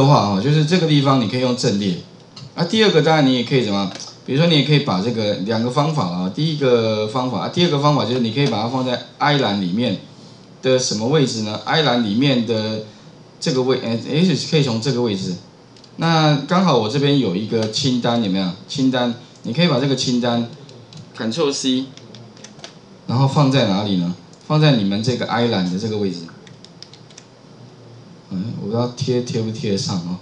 的话哦，就是这个地方你可以用阵列。啊，第二个当然你也可以怎么？比如说你也可以把这个两个方法啊，第一个方法，第二个方法就是你可以把它放在 I 栏里面的什么位置呢？I 栏里面的这个位，哎，也许可以从这个位置。那刚好我这边有一个清单，有没有？清单，你可以把这个清单 Ctrl C，然后放在哪里呢？放在你们这个 I 栏的这个位置。嗯，不知道贴贴不贴得上啊？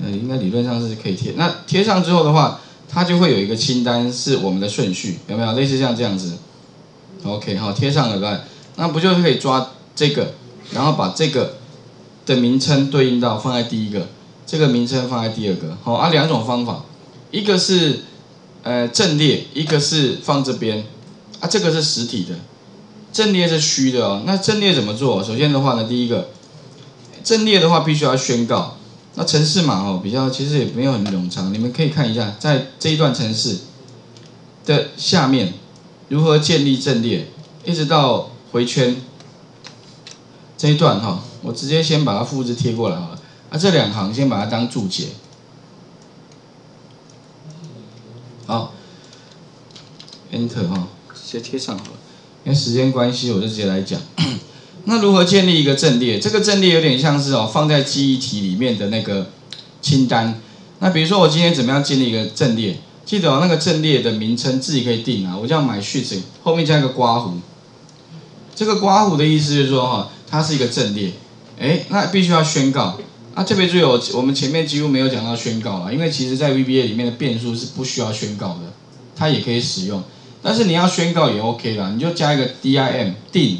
呃，应该理论上是可以贴。那贴上之后的话，它就会有一个清单是我们的顺序，有没有？类似像这样子。OK，好，贴上了对那不就是可以抓这个，然后把这个的名称对应到放在第一个，这个名称放在第二个。好啊，两种方法，一个是呃阵列，一个是放这边。啊，这个是实体的，阵列是虚的哦。那阵列怎么做？首先的话呢，第一个。阵列的话，必须要宣告。那城市码哦，比较其实也没有很冗长，你们可以看一下，在这一段城市的下面如何建立阵列，一直到回圈这一段哈，我直接先把它复制贴过来好了。啊，这两行先把它当注解。好，Enter 哈，直接贴上好了。因为时间关系，我就直接来讲。那如何建立一个阵列？这个阵列有点像是哦，放在记忆体里面的那个清单。那比如说我今天怎么样建立一个阵列？记得哦，那个阵列的名称自己可以定啊。我叫买 s h 后面加一个刮胡。这个刮胡的意思就是说哈，它是一个阵列。哎，那必须要宣告。啊，特别注意哦，我们前面几乎没有讲到宣告啊，因为其实在 VBA 里面的变数是不需要宣告的，它也可以使用。但是你要宣告也 OK 啦，你就加一个 dim 定。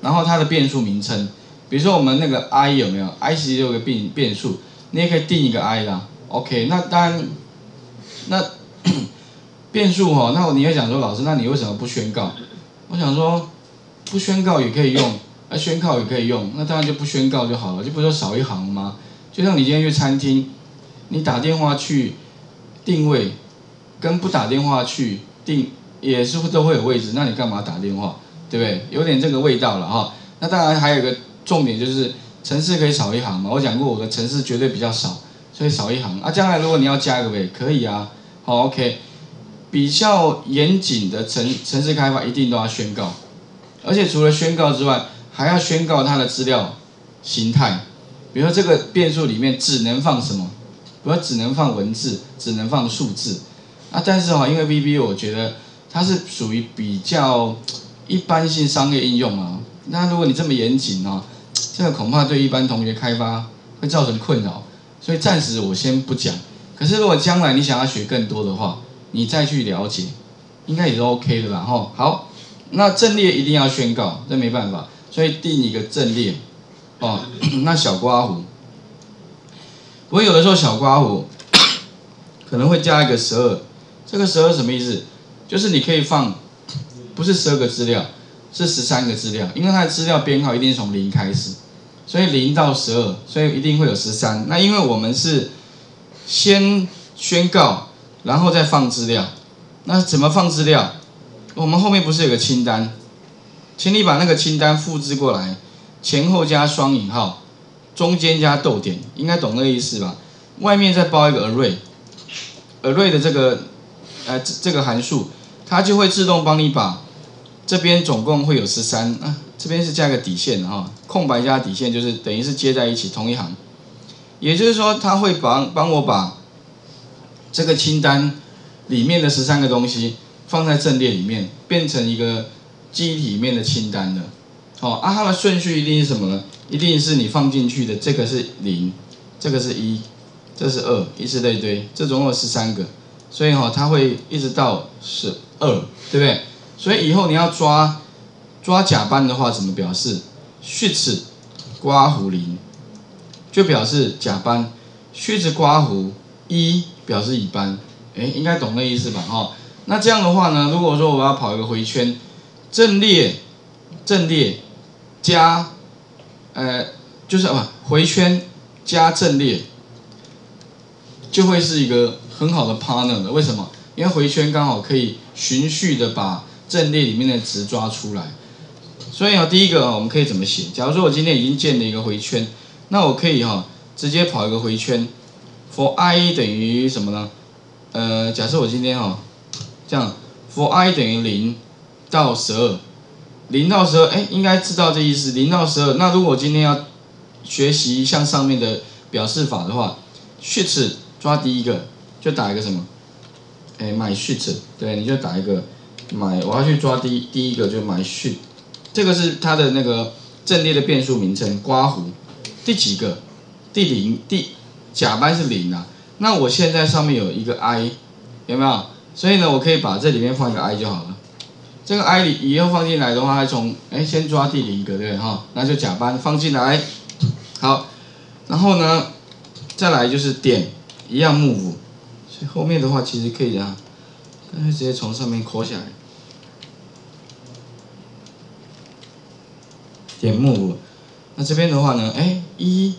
然后它的变数名称，比如说我们那个 i 有没有？i 其实有个变变数，你也可以定一个 i 啦。OK，那当然，那 变数哈，那你会想说，老师，那你为什么不宣告？我想说，不宣告也可以用，啊，宣告也可以用，那当然就不宣告就好了，就不说少一行吗？就像你今天去餐厅，你打电话去定位，跟不打电话去定也是都会有位置，那你干嘛打电话？对不对？有点这个味道了哈。那当然还有个重点就是城市可以少一行嘛。我讲过我的城市绝对比较少，所以少一行。啊，将来如果你要加一个位，可以啊。好，OK。比较严谨的城城市开发一定都要宣告，而且除了宣告之外，还要宣告它的资料形态。比如说这个变数里面只能放什么？比如只能放文字，只能放数字。啊，但是哈，因为 VB 我觉得它是属于比较。一般性商业应用啊，那如果你这么严谨哦，这个恐怕对一般同学开发会造成困扰，所以暂时我先不讲。可是如果将来你想要学更多的话，你再去了解，应该也是 OK 的啦吼。好，那阵列一定要宣告，这没办法，所以定一个阵列哦。那小刮胡，我有的时候小刮胡 可能会加一个十二，这个十二什么意思？就是你可以放。不是十二个资料，是十三个资料，因为它的资料编号一定是从零开始，所以零到十二，所以一定会有十三。那因为我们是先宣告，然后再放资料，那怎么放资料？我们后面不是有个清单，请你把那个清单复制过来，前后加双引号，中间加逗点，应该懂那个意思吧？外面再包一个 array，array 的这个呃这个函数，它就会自动帮你把。这边总共会有十三啊，这边是加个底线的哈，空白加底线就是等于是接在一起同一行，也就是说它会帮帮我把这个清单里面的十三个东西放在阵列里面，变成一个机体里面的清单的。好，啊它的顺序一定是什么呢？一定是你放进去的这个是零，这个是一，这是二，以此类推，这总共有十三个，所以哈它会一直到十二，对不对？所以以后你要抓抓甲班的话，怎么表示？序词刮胡零，就表示甲班；序词刮胡一，表示乙班。哎，应该懂那意思吧？哈，那这样的话呢，如果说我要跑一个回圈，阵列阵列加呃，就是啊，回圈加阵列，就会是一个很好的 partner 的。为什么？因为回圈刚好可以循序的把阵列里面的值抓出来，所以啊，第一个啊，我们可以怎么写？假如说我今天已经建了一个回圈，那我可以哈，直接跑一个回圈，for i 等于什么呢？呃，假设我今天哈，这样，for i 等于零到十二，零到十二，哎，应该知道这意思，零到十二。那如果今天要学习像上面的表示法的话，shoot 抓第一个就打一个什么？哎，my shoot，对，你就打一个买我要去抓第第一个就 my shoot，这个是它的那个阵列的变数名称，刮胡，第几个？第零，第甲班是零啊。那我现在上面有一个 i，有没有？所以呢，我可以把这里面放一个 i 就好了。这个 i 里以后放进来的话，它从哎先抓第零个，对不对哈？那就甲班放进来，好，然后呢，再来就是点一样 move，所以后面的话其实可以这样，干脆直接从上面抠下来，点 move，那这边的话呢，哎一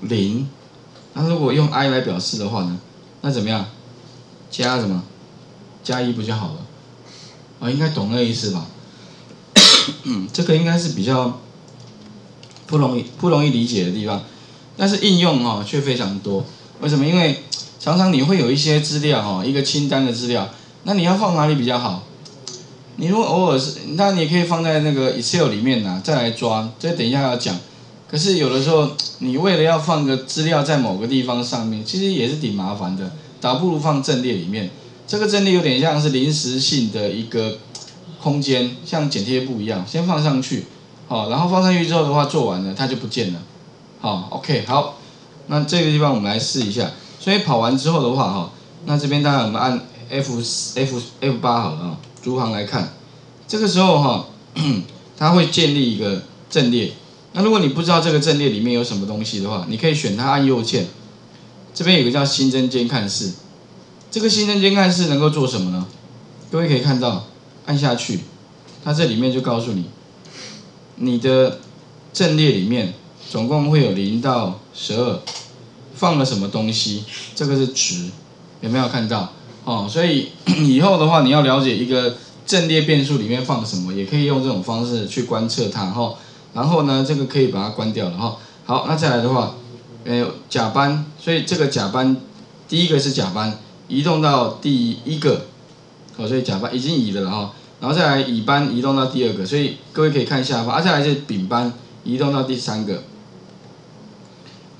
零。那如果用 i 来表示的话呢？那怎么样？加什么？加一不就好了？啊，应该懂那意思吧？嗯 这个应该是比较不容易不容易理解的地方，但是应用哦却非常多。为什么？因为常常你会有一些资料哈，一个清单的资料，那你要放哪里比较好？你如果偶尔是，那你可以放在那个 Excel 里面呐，再来抓。这等一下要讲。可是有的时候，你为了要放个资料在某个地方上面，其实也是挺麻烦的，倒不如放阵列里面。这个阵列有点像是临时性的一个空间，像剪贴布一样，先放上去，好，然后放上去之后的话，做完了它就不见了，好，OK，好，那这个地方我们来试一下。所以跑完之后的话，哈，那这边当然我们按 F F F 八好了，逐行来看，这个时候哈，它会建立一个阵列。那如果你不知道这个阵列里面有什么东西的话，你可以选它按右键，这边有个叫新增监看室，这个新增监看室能够做什么呢？各位可以看到，按下去，它这里面就告诉你，你的阵列里面总共会有零到十二，放了什么东西，这个是值，有没有看到？哦，所以 以后的话你要了解一个阵列变数里面放什么，也可以用这种方式去观测它，哈。然后呢，这个可以把它关掉了哈。好，那再来的话，呃，甲班，所以这个甲班，第一个是甲班，移动到第一个，好，所以甲班已经移了哈。然后再来乙班移动到第二个，所以各位可以看一下吧，啊，再来是丙班移动到第三个，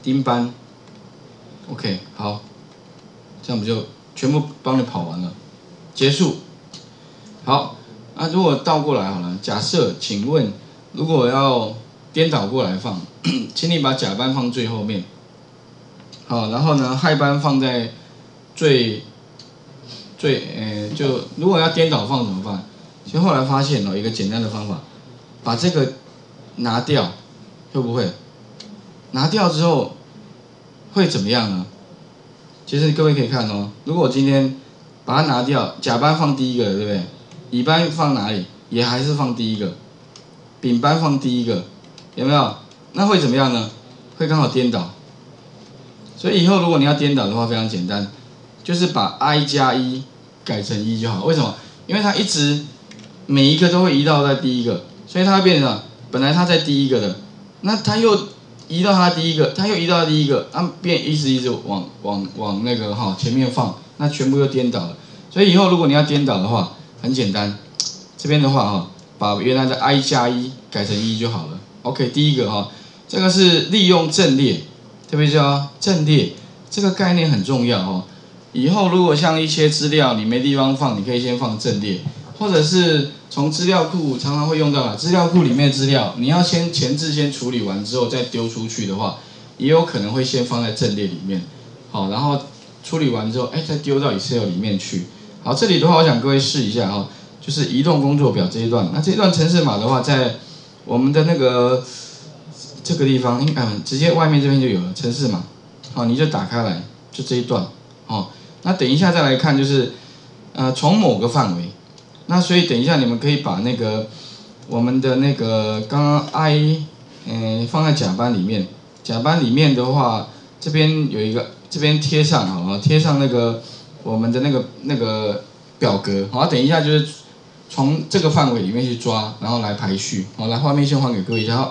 丁班，OK，好，这样不就全部帮你跑完了，结束。好，那如果倒过来好了，假设，请问。如果要颠倒过来放，请你把甲班放最后面，好，然后呢，亥班放在最最，呃，就如果要颠倒放怎么办？其实后来发现了，一个简单的方法，把这个拿掉，会不会？拿掉之后会怎么样呢？其实各位可以看哦，如果我今天把它拿掉，甲班放第一个，对不对？乙班放哪里？也还是放第一个。丙班放第一个，有没有？那会怎么样呢？会刚好颠倒。所以以后如果你要颠倒的话，非常简单，就是把 i 加一改成一就好。为什么？因为它一直每一个都会移到在第一个，所以它会变成本来它在第一个的，那它又移到它第一个，它又移到第一个，它变一直一直往往往那个哈前面放，那全部又颠倒了。所以以后如果你要颠倒的话，很简单，这边的话哈。把原来的 i 加一改成一就好了。OK，第一个哈，这个是利用阵列，特别叫阵列，这个概念很重要哦。以后如果像一些资料你没地方放，你可以先放阵列，或者是从资料库常常会用到啊，资料库里面资料你要先前置先处理完之后再丢出去的话，也有可能会先放在阵列里面，好，然后处理完之后，哎，再丢到 Excel 里面去。好，这里的话，我想各位试一下哈。就是移动工作表这一段，那这一段程式码的话，在我们的那个这个地方，应该直接外面这边就有了程式码，好，你就打开来，就这一段，哦，那等一下再来看，就是呃从某个范围，那所以等一下你们可以把那个我们的那个刚刚 i 嗯放在甲班里面，甲班里面的话，这边有一个这边贴上，好，贴上那个我们的那个那个表格，好，等一下就是。从这个范围里面去抓，然后来排序。好，来画面先还给各位一下。